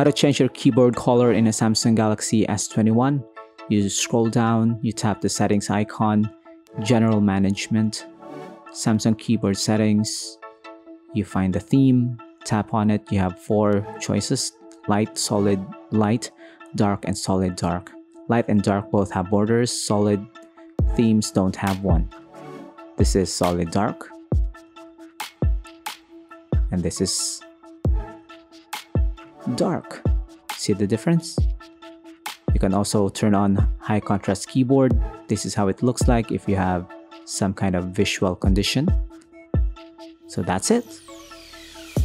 How to change your keyboard color in a Samsung Galaxy S21. You scroll down, you tap the settings icon, general management, Samsung keyboard settings. You find the theme, tap on it. You have four choices light, solid, light, dark, and solid dark. Light and dark both have borders, solid themes don't have one. This is solid dark. And this is dark. See the difference? You can also turn on high contrast keyboard. This is how it looks like if you have some kind of visual condition. So that's it.